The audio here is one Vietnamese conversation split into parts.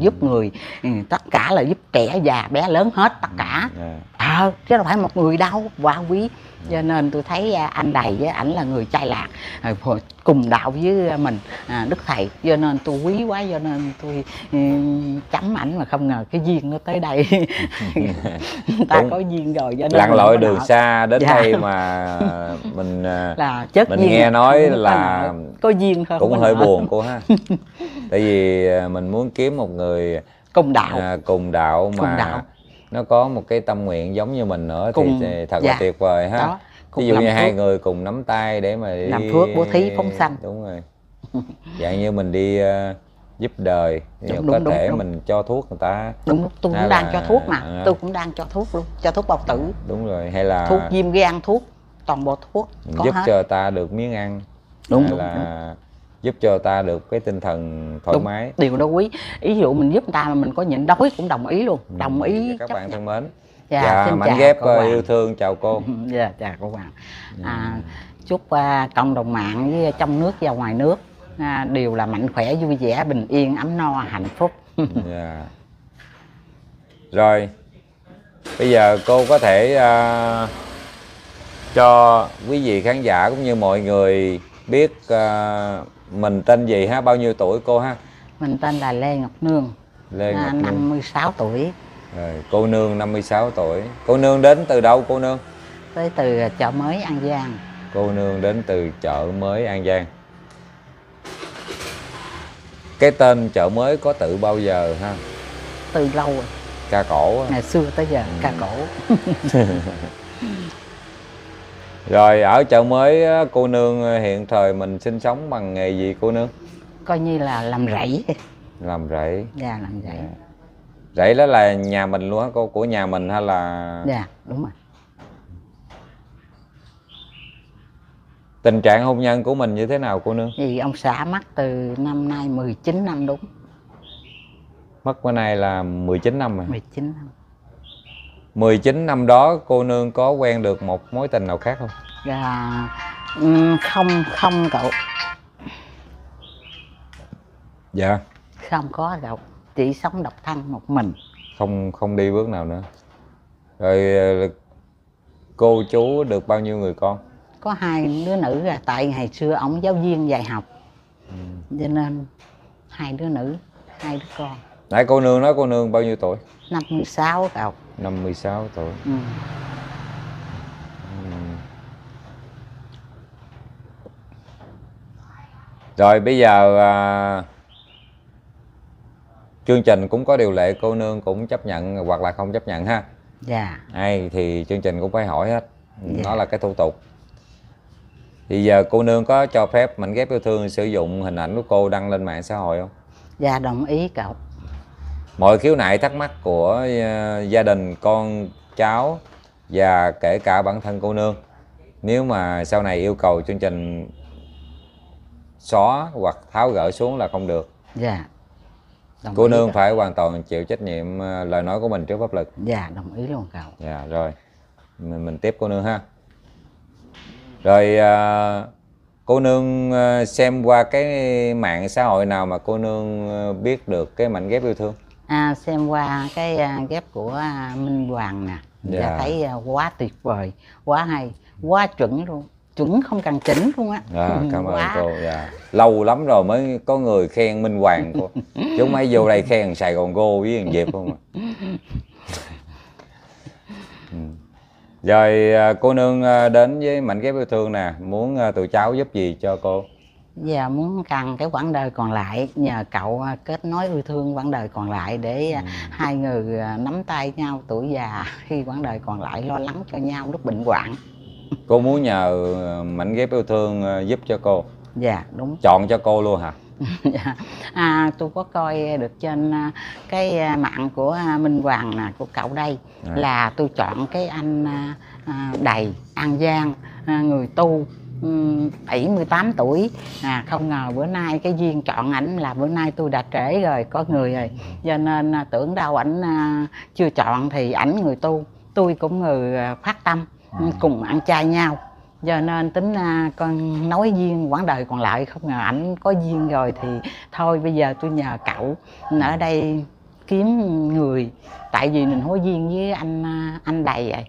giúp người ừ, tất cả là giúp trẻ già bé lớn hết tất cả yeah ờ chứ đâu phải một người đâu quá quý cho nên tôi thấy à, anh đầy với ảnh là người trai lạc à, cùng đạo với à, mình à, đức thầy cho nên tôi quý quá cho nên tôi ừ, chấm ảnh mà không ngờ cái duyên nó tới đây ta Đúng. có duyên rồi cho nên lặn lội đường nợ. xa đến Dạ. đây mà mình à, là chất mình duyên nghe nói là có duyên thôi không cũng hơi buồn cô ha tại vì à, mình muốn kiếm một người cùng đạo à, cùng đạo mà Cùng đạo. Nó có một cái tâm nguyện giống như mình nữa Cùng- thì, thì thật dạ. là tuyệt vời ha. Đó ví dụ như hai người cùng nắm tay để mà đi Làm phước, bố thí, phóng sanh. đúng rồi. Dạng như mình đi à, giúp đời Đúng, có đúng, đúng, thể đúng. mình cho thuốc người ta. Đúng tôi cũng Hay đang là- cho thuốc mà. À. tôi cũng đang cho thuốc luôn cho thuốc bao tử. Đúng rồi hay là thuốc viêm gan thuốc toàn bộ thuốc có giúp hết. cho ta được miếng ăn. Đúng, hay đúng, là giúp cho ta được cái tinh thần thoải Đúng, mái. điều đó quý. Ví dụ mình giúp người ta mà mình có nhịn đói cũng đồng ý luôn đồng ý Dạ, các bạn nhận. thân mến. Dạ, dạ, xin mảnh ghép ờ, yêu thương chào cô. Dạ chào cô Hoàng. À, chúc à, cộng đồng mạng với trong nước và ngoài nước à, đều là mạnh khỏe vui vẻ bình yên ấm no hạnh phúc. Dạ. Rồi, bây giờ cô có thể à, cho quý vị khán giả cũng như mọi người biết à, mình tên gì ha, bao nhiêu tuổi cô ha? mình tên là Lê Ngọc Nương Lê à, Ngọc Nương. 56 tuổi Rồi, cô Nương 56 tuổi. Cô Nương đến từ đâu cô Nương? tới từ chợ mới An Giang Cô Nương đến từ chợ mới An Giang. Cái tên chợ mới có tự bao giờ ha? từ lâu rồi Ca cổ á. ngày xưa tới giờ ca cổ Rồi ở chợ mới cô Nương ờ, hiện thời mình sinh sống bằng nghề gì cô Nương? coi như là làm rẫy Làm rẫy. dạ làm rẫy Rẫy đó là nhà mình luôn á cô, của nhà mình hay là dạ đúng rồi tình trạng hôn nhân của mình như thế nào cô Nương? thì ông xã mất từ năm nay 19 năm đúng Mất bữa nay là 19 năm rồi. 19 năm 19 năm đó cô Nương có quen được một mối tình nào khác không? Dạ, không không cậu Dạ. không có cậu chỉ sống độc thân một mình Không không đi bước nào nữa. Rồi ờ, cô chú được bao nhiêu người con? có hai đứa nữ là tại ngày xưa ông giáo viên dạy học cho nên hai đứa nữ hai đứa con Nãy cô Nương nói cô Nương bao nhiêu tuổi? 56 cậu 56 tuổi. ừ. Rồi bây giờ à, chương trình cũng có điều lệ cô nương cũng chấp nhận hoặc là không chấp nhận ha. dạ Ai thì chương trình cũng phải hỏi hết. Dạ. Nó là cái thủ tục. Thì giờ cô nương có cho phép mảnh ghép yêu thương sử dụng hình ảnh của cô đăng lên mạng xã hội không? dạ đồng ý cậu Mọi khiếu nại thắc mắc của à, gia đình con cháu và kể cả bản thân cô nương. Nếu mà sau này yêu cầu chương trình xóa hoặc tháo gỡ xuống là không được. Dạ đồng cô nương cậu. phải hoàn toàn chịu trách nhiệm ờ, lời nói của mình trước pháp luật. Dạ đồng ý luôn cậu. Dạ rồi. Mình, mình tiếp cô nương ha. Rồi ờ, cô nương ờ, xem qua cái mạng xã hội nào mà cô nương ờ, biết được cái mảnh ghép yêu thương à, xem qua cái à, ghép của à, Minh Hoàng nè Dạ. dạ. thấy à, quá tuyệt vời quá hay quá chuẩn luôn chuẩn không cần chỉnh luôn á à, cảm ơn cô dạ. lâu lắm rồi mới có người khen minh hoàng cô chúng mấy vô đây khen sài gòn cô với thằng diệp không à Ừ. rồi à, cô nương à, đến với mảnh ghép yêu thương nè muốn tụi cháu giúp gì cho cô Giờ muốn cần cái quãng đời còn lại nhờ cậu à, kết nối yêu thương quãng đời còn lại để Ừ. à, hai người à, nắm tay nhau tuổi già khi quãng đời còn lại lo lắng cho nhau lúc bệnh hoạn. cô muốn nhờ mảnh ghép yêu thương giúp cho cô Dạ đúng. chọn cho cô luôn hả Dạ. à, tôi có coi được trên cái mạng của Minh Hoàng nè của cậu đây À. là tôi chọn cái anh đầy An Giang người tu ừm, 78 tuổi. À, không ngờ bữa nay cái duyên chọn ảnh là bữa nay tôi đã trễ rồi có người rồi. Cho nên à, tưởng đâu ảnh à, chưa chọn thì ảnh người tu tôi cũng người à, phát tâm cùng ăn chay nhau. Do nên tính con nói duyên quãng đời còn lại không ngờ ảnh có duyên rồi thì thôi bây giờ tôi nhờ cậu. Ở đây kiếm người tại vì mình hối duyên với anh anh đầy vậy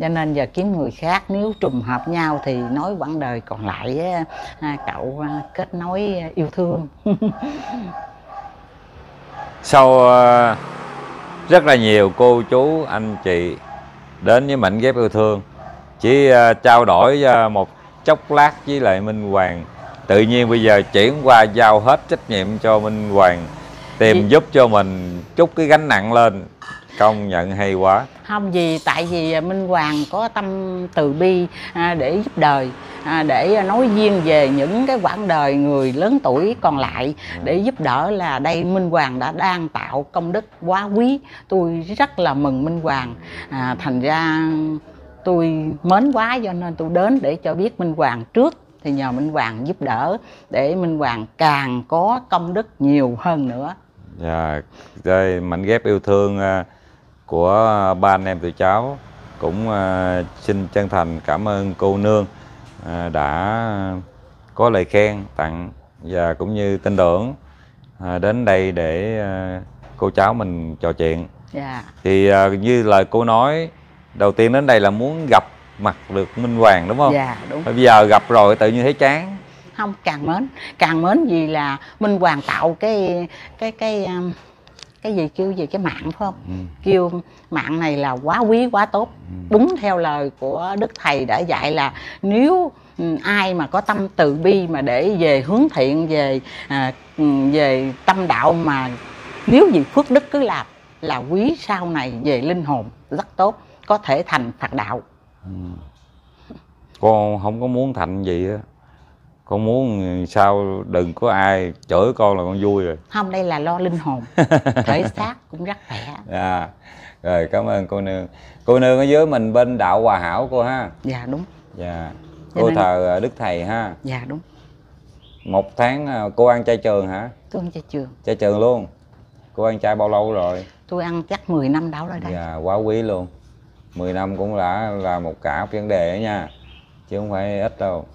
cho nên giờ kiếm người khác nếu trùng hợp nhau thì nói quãng đời còn lại à, cậu à, kết nối yêu thương. Sau rất là nhiều cô chú anh chị đến với mảnh ghép yêu thương chỉ trao đổi một chốc lát với lại Minh Hoàng. Tự nhiên bây giờ chuyển qua giao hết trách nhiệm cho Minh Hoàng tìm giúp cho mình chút cái gánh nặng lên công nhận hay quá. Không gì tại vì minh hoàng có tâm từ bi à, để giúp đời à, để nói duyên về những cái quãng đời người lớn tuổi còn lại. Để giúp đỡ là đây minh hoàng đã đang tạo công đức quá quý. Tôi rất là mừng minh hoàng. À, thành ra tôi mến quá cho nên tôi đến để cho biết minh hoàng trước. Thì nhờ minh hoàng giúp đỡ để minh hoàng càng có công đức nhiều hơn nữa. Dạ, đây mảnh ghép yêu thương à, của ba anh em tụi cháu cũng à, xin chân thành cảm ơn cô nương à, đã có lời khen tặng và cũng như tin tưởng à, đến đây để cô cháu mình trò chuyện. dạ Thì như lời cô nói, đầu tiên đến đây là muốn gặp mặt được Minh Hoàng đúng không? dạ đúng Bây giờ gặp rồi tự nhiên thấy chán. không càng mến càng mến vì là minh hoàng tạo cái cái cái um, cái gì kêu gì cái mạng phải không? Ừ. kêu mạng này là quá quý quá tốt. Đúng theo lời của đức thầy đã dạy là nếu ừ, ai mà có tâm từ bi mà để về hướng thiện về à, ừ, về tâm đạo mà nếu gì phước đức cứ làm là quý sau này về linh hồn rất tốt có thể thành phật đạo. Con không có muốn thành gì á con muốn sao đừng có ai chửi con là con vui rồi. Không đây là lo linh hồn. Thể xác cũng rất khỏe. À, rồi cảm ơn cô nương. Cô nương ở dưới mình bên đạo hòa hảo cô ha? Dạ đúng. Dạ. Cô nên- thờ à, đức thầy ha? Dạ đúng. Một tháng à, cô ăn chay trường hả? Tôi ăn chay trường. Chay trường luôn. Cô ăn chay bao lâu rồi? Tôi ăn chắc 10 năm đảo rồi đây. Dạ quá quý luôn. 10 năm cũng đã là một cả vấn đề đó nha. Chứ không phải ít đâu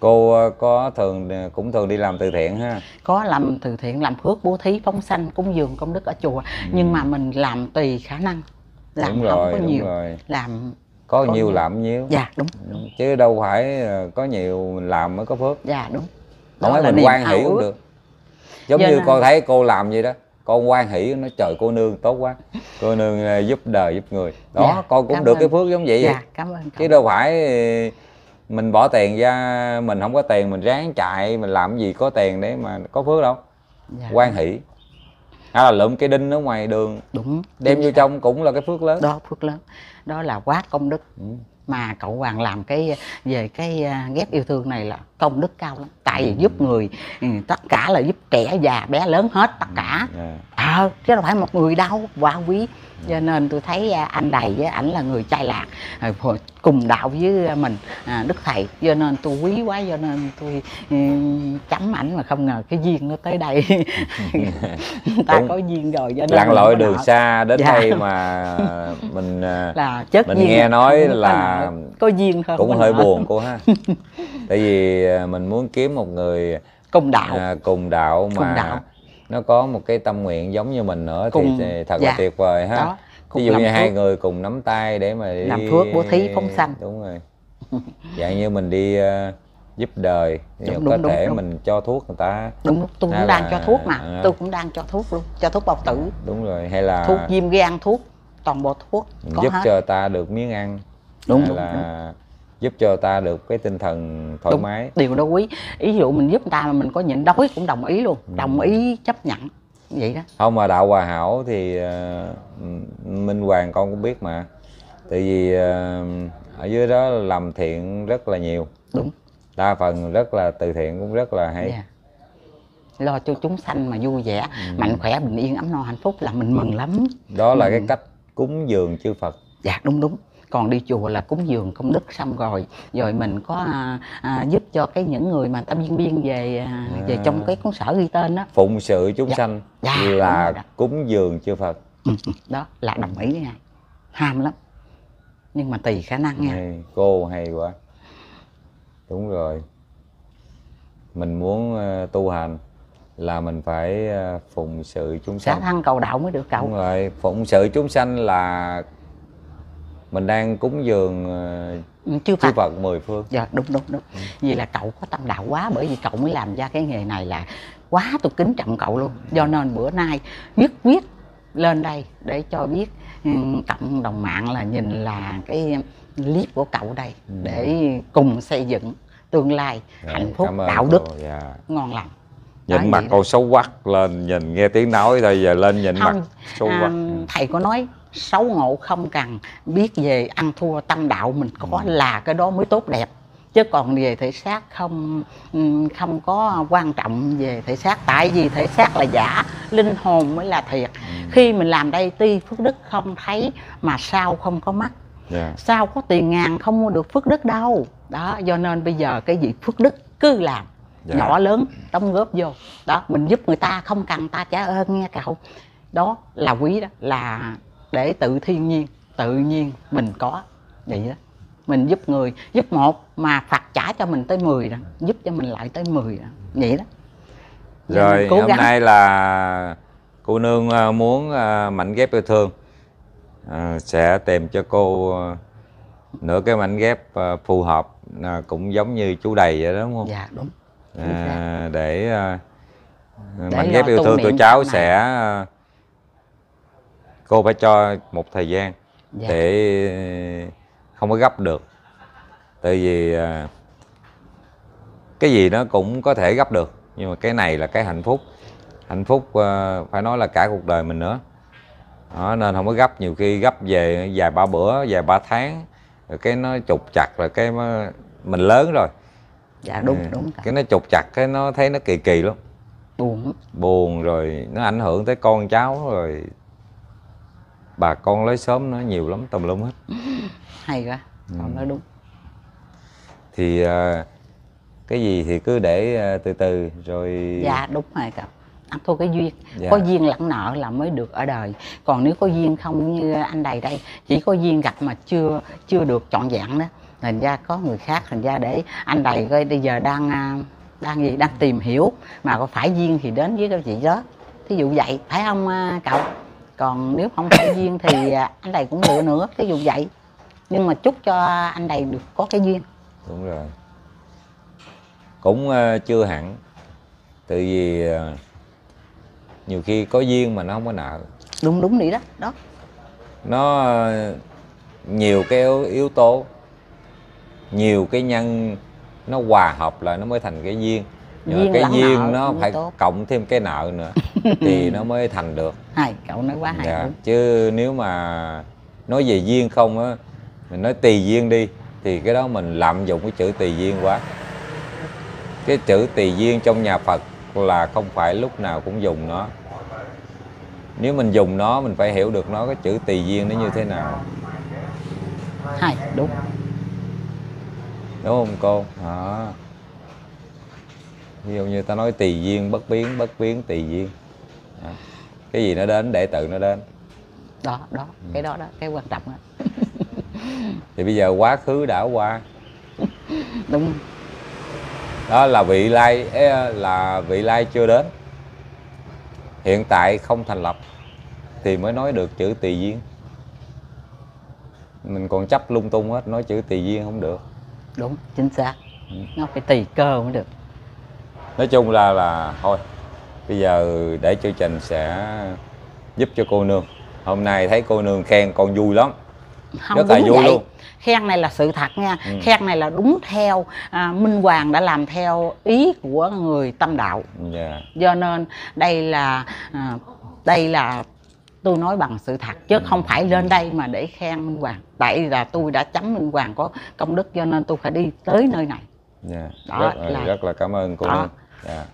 cô à, có thường cũng thường đi làm từ thiện ha? Có làm từ thiện làm phước bố thí phóng sanh cúng dường công đức ở chùa. Nhưng mà mình làm tùy khả năng. Làm đúng không rồi có đúng nhiều. rồi. Làm có, Có nhiều làm nhiều. Dạ đúng. Chứ đâu phải ờ, có nhiều mình làm mới có phước. Dạ đúng. Không phải là mình quan hỷ cũng được. Giống Cho như nên- con thấy cô làm vậy đó con quan hỷ nó trời cô nương tốt quá. Cô nương ờ, giúp đời giúp người. Đó Dạ, con cũng cảm được ơn. cái phước giống vậy dạ cảm ơn chứ cậu. đâu phải ờ, mình bỏ tiền ra mình không có tiền mình ráng chạy mình làm gì có tiền để mà có phước đâu. Dạ, quan hỷ. Hay là lượm cái đinh ở ngoài đường đúng đem vô trong cũng là cái phước lớn. Đó phước lớn. Đó là quá công đức. Ừ. mà cậu hoàng làm cái về cái à, ghép yêu thương này là công đức cao lắm. Tại vì giúp người ừ, tất cả là giúp trẻ già bé lớn hết tất cả. Dạ. ờ chứ đâu phải một người đâu quá quý. Cho nên tôi thấy à, anh đầy với ảnh là người trai lạc phò- cùng đạo với mình à, đức thầy. Cho nên tôi quý quá cho nên tôi ừ, chấm ảnh mà không ngờ cái duyên nó tới đây. Ta Đúng. có duyên rồi cho nên lặn lội đường xa đến Dạ. đây mà mình ờ, là chết Mình duyên nghe nói là có duyên hơn cũng hơi buồn cô ha. Tại vì à, mình muốn kiếm một người cùng đạo à, cùng đạo mà Cùng đạo. nó có một cái tâm nguyện giống như mình nữa Cùng- thì, thật dạ. là tuyệt vời ha đó ví dụ như hai phước. người cùng nắm tay để mà đi Làm phước, bố thí, phóng sanh. đúng rồi dạng như mình đi à, giúp đời thì Đúng, có đúng, đúng, thể đúng. mình cho thuốc người ta đúng tôi cũng đang là- cho thuốc mà à. tôi cũng đang cho thuốc luôn cho thuốc bao tử đúng rồi hay là thuốc viêm gan thuốc toàn bộ thuốc có giúp hết cho ta được miếng ăn Đúng, đúng, là giúp cho ta được cái tinh thần thoải Đúng. mái. điều đó quý. Ví dụ mình giúp ta mà mình có nhịn đói cũng đồng ý luôn đồng ý chấp nhận vậy đó. Không mà đạo hòa hảo thì ờ, minh hoàng con cũng biết mà. Tại vì ờ, ở dưới đó làm thiện rất là nhiều. Đúng. Đa phần rất là từ thiện cũng rất là hay. Dạ. lo cho chúng sanh mà vui vẻ Ừ. mạnh khỏe bình yên ấm no hạnh phúc là mình mừng lắm. Đó là Ừ. cái cách cúng dường chư phật. Dạ đúng đúng còn đi chùa là cúng dường công đức xong rồi rồi mình có à, à, giúp cho cái những người mà tâm viên biên về à, về À. trong cái cuốn sở ghi tên đó. Phụng sự chúng Dạ. sanh Dạ, đúng là cúng dường chư phật. Ừ, ừ, đó là đồng ý với ngài ham lắm. Nhưng mà tùy khả năng nha. Hay, cô hay quá. Đúng rồi. Mình muốn ờ, tu hành là mình phải ờ, phụng sự chúng xả sanh. thân cầu đạo mới được đúng cậu rồi phụng sự chúng sanh là mình đang cúng dường ờ, Ừ, chưa chư phải Phật. Mười phương. Dạ đúng đúng đúng. Vì là cậu có tâm đạo quá bởi vì cậu mới làm ra cái nghề này là quá tôi kính trọng cậu luôn. Do nên bữa nay nhất quyết lên đây để cho biết ừ, cộng đồng mạng là nhìn là cái clip của cậu đây để cùng xây dựng tương lai Rồi, hạnh phúc đạo cô, đức dạ. ngon lành. Nhìn mặt con xấu quắc lên nhìn nghe tiếng nói thôi giờ lên nhìn mặt không xấu à, quắc thầy có nói xấu ngộ không cần biết về ăn thua tâm đạo mình có Ừ. là cái đó mới tốt đẹp. Chứ còn về thể xác không ừm, không có quan trọng về thể xác. Tại vì thể xác là giả linh hồn mới là thiệt. Ừ. khi mình làm đây tuy phước đức không thấy mà sao không có mắt. Dạ. Sao có tiền ngàn không mua được phước đức đâu. Đó do nên bây giờ cái gì phước đức cứ làm Dạ. nhỏ lớn đóng góp vô. Đó mình giúp người ta không cần ta trả ơn nghe cậu. Đó là quý đó là để tự thiên nhiên tự nhiên mình có. Vậy đó mình giúp người giúp một mà phật trả cho mình tới 10 đó giúp cho mình lại tới 10 đó vậy đó. Nên rồi cố hôm gắng. nay là cô nương ờ, muốn ờ, mảnh ghép yêu thương. Ờ, sẽ tìm cho cô ờ, nửa cái mảnh ghép phù hợp cũng giống như chú đầy vậy đó đúng không? Dạ đúng. À, để Để mảnh ghép yêu thương tụi cháu sẽ cô phải cho một thời gian dạ. để không có gấp được. Tại vì à, cái gì nó cũng có thể gấp được nhưng mà cái này là cái hạnh phúc. Hạnh phúc à, phải nói là cả cuộc đời mình nữa. Đó, nên không có gấp nhiều khi gấp về vài ba bữa vài ba tháng rồi cái nó trục chặt rồi cái mình lớn rồi. Dạ đúng Ừ, đúng cái nó trục chặt cái nó thấy nó kỳ kỳ lắm. Buồn buồn rồi nó ảnh hưởng tới con cháu rồi bà con lấy sớm nó nhiều lắm tùm lum hết. Hay quá cậu nói đúng. Thì à, cái gì thì cứ để à, từ từ rồi dạ đúng rồi cậu. Ăn thua cái duyên Dạ. có duyên lẫn nợ là mới được ở đời. Còn nếu có duyên không như anh đầy đây chỉ có duyên gặp mà chưa chưa được trọn vẹn đó. Thành ra có người khác thành ra để anh đầy coi bây giờ đang à, đang gì đang tìm hiểu mà có phải duyên thì đến với cái chị đó. Thí dụ vậy phải không à, cậu còn nếu không phải duyên thì à, anh đầy cũng lựa nữa thí dụ vậy. Nhưng mà chúc cho anh đầy được có cái duyên. Đúng rồi. Cũng à, chưa hẳn. Tại vì à, nhiều khi có duyên mà nó không có nợ. Đúng đúng vậy đó. Đó. Nó à, nhiều cái yếu, tố. Nhiều cái nhân nó hòa hợp lại nó mới thành cái duyên. Nhưng mà Duyên cái duyên nợ nó phải tốt. cộng thêm cái nợ nữa thì nó mới thành được hay cậu nói quá hay dạ. đúng chứ nếu mà nói về duyên không á mình nói tùy duyên đi thì cái đó mình lạm dụng cái chữ tùy duyên quá. Cái chữ tùy duyên trong nhà Phật là không phải lúc nào cũng dùng nó. Nếu mình dùng nó mình phải hiểu được nó cái chữ tùy duyên nó như thế nào. Hay đúng. Đúng không cô? Đó. Ví dụ như ta nói tùy duyên bất biến bất biến tùy duyên. Đó. Cái gì nó đến để tự nó đến. Đó đó Ừ. cái đó đó cái quan trọng đó thì bây giờ quá khứ đã qua. Đúng. Đó là vị lai là vị lai chưa đến. Hiện tại không thành lập thì mới nói được chữ tùy duyên. Mình còn chấp lung tung hết nói chữ tùy duyên không được. Đúng chính xác. Ừ. nó phải tùy cơ mới được. Nói chung là là thôi bây giờ để chương trình sẽ giúp cho cô nương. Hôm nay thấy cô nương khen con vui lắm. Không Rất là vui vậy. luôn. khen này là sự thật nha. Ừ. khen này là đúng theo à, minh hoàng đã làm theo ý của người tâm đạo. Dạ. Do nên đây là à, đây là tôi nói bằng sự thật chứ không phải lên đây mà để khen minh hoàng. Tại vì là tôi đã chấm minh hoàng có công đức do nên tôi phải đi tới nơi này. Dạ. Đó rất, là... là- rất là cảm ơn cô Đó.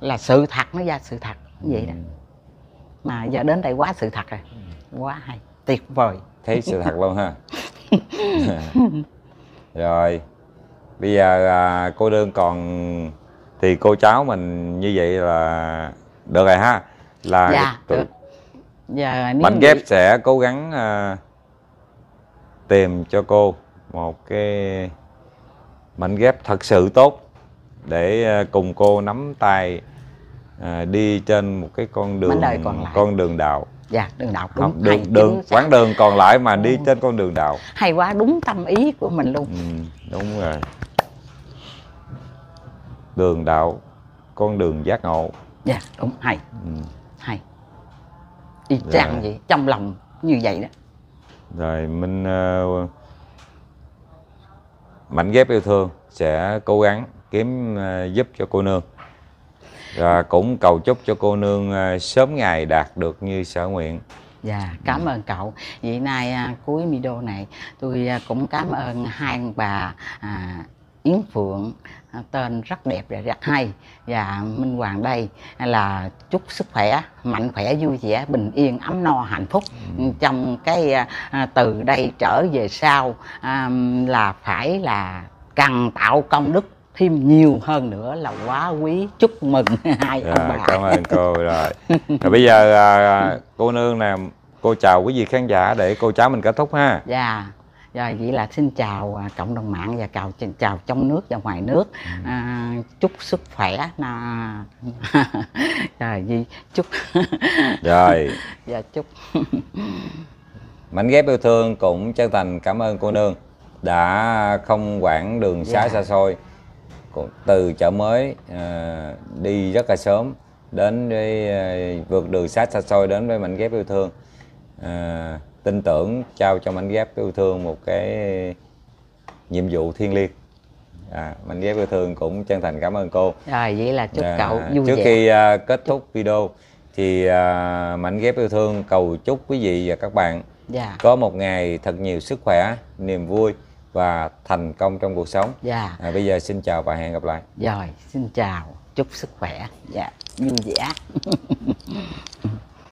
Là sự thật nó ra sự thật vậy đó. Ừ. mà giờ đến đây quá sự thật rồi quá hay tuyệt vời. Thấy sự thật luôn ha. Rồi bây giờ à, cô đương còn thì cô cháu mình như vậy là được rồi ha. Là dạ tụi- được. Giờ bánh ghép sẽ cố gắng à, tìm cho cô một cái mảnh ghép thật sự tốt để à, cùng cô nắm tay à, đi trên một cái con đường còn lại. con đường đạo dạ đường đạo đúng không hay, đường đường chính xác. quãng đường còn lại mà đi Ừ. trên con đường đạo hay quá đúng tâm ý của mình luôn ừ, đúng rồi đường đạo con đường giác ngộ dạ đúng hay ừ. hay y chang Dạ. vậy trong lòng như vậy đó rồi mình ờ, mảnh ghép yêu thương sẽ cố gắng kiếm ờ, giúp cho cô nương. Và cũng cầu chúc cho cô nương ờ, sớm ngày đạt được như sở nguyện. Dạ, cảm ơn cậu. Vậy nay à, cuối video này tôi à, cũng cảm ơn hai ông bà à, Yến Phượng à, tên rất đẹp và rất hay. Và Minh Hoàng đây là chúc sức khỏe mạnh khỏe vui vẻ bình yên ấm no hạnh phúc. Trong cái à, từ đây trở về sau à, là phải là cần tạo công đức thêm nhiều hơn nữa là quá quý. Chúc mừng hai ông Dạ, bà. cảm ơn cô rồi. Rồi bây giờ à, cô nương nè cô chào quý vị khán giả để cô cháu mình kết thúc ha. Dạ, rồi vậy là xin chào à, cộng đồng mạng và chào chào trong nước và ngoài nước. À, chúc sức khỏe là rồi gì chúc. Rồi. Dạ chúc. Mảnh ghép yêu thương cũng chân thành cảm ơn cô nương đã không quản đường xá Dạ. xa xôi từ chợ mới à, đi rất là sớm đến với à, vượt đường xá xa xôi đến với mảnh ghép yêu thương. À, tin tưởng trao cho mảnh ghép yêu thương một cái nhiệm vụ thiêng liêng. À, mảnh ghép yêu thương cũng chân thành cảm ơn cô. Rồi vậy là chúc À, cậu vui trước vẻ. khi à, kết thúc video thì à, mảnh ghép yêu thương cầu chúc quý vị và các bạn Dạ, có một ngày thật nhiều sức khỏe niềm vui và thành công trong cuộc sống dạ. à, bây giờ xin chào và hẹn gặp lại Rồi, xin chào, chúc sức khỏe. Dạ, vui vẻ.